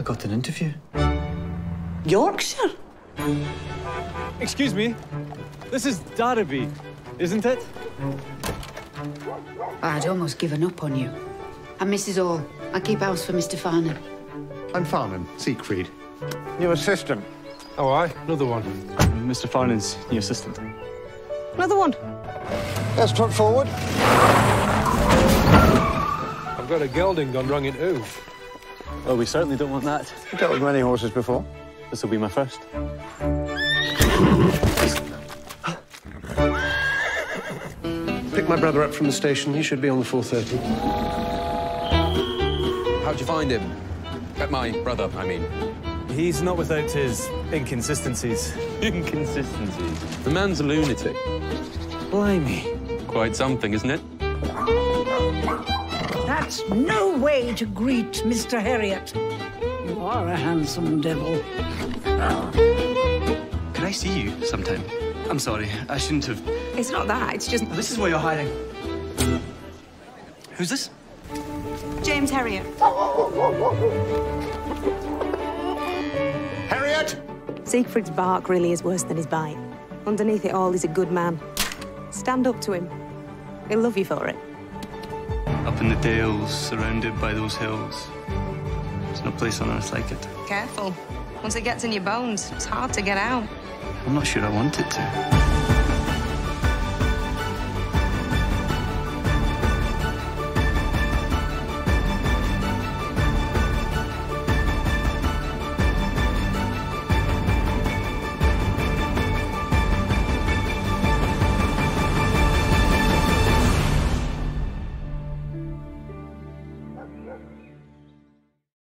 I got an interview. Yorkshire? Excuse me. This is Darrowby, isn't it? I'd almost given up on you. I'm Mrs. Hall. I keep house for Mr. Farnon. I'm Farnon, Siegfried. New assistant. Oh, aye. Another one. Mr. Farnon's new assistant. Another one. Let's put forward. I've got a gelding gone wrong in two. Oh, we certainly don't want that. I've dealt with many horses before. This will be my first. Pick my brother up from the station. He should be on the 4.30. How'd you find him? My brother, I mean. He's not without his inconsistencies. Inconsistencies. The man's a lunatic. Blimey. Quite something, isn't it? That's no way to greet Mr. Herriot. You are a handsome devil. Can I see you sometime? I'm sorry, I shouldn't have. It's not that, it's just This is where you're hiding. Who's this? James Herriot. Harriet! Siegfried's bark really is worse than his bite. Underneath it all, he's a good man. Stand up to him. He'll love you for it. Up in the dales, surrounded by those hills. There's no place on earth like it. Careful. Once it gets in your bones, it's hard to get out. I'm not sure I want it to.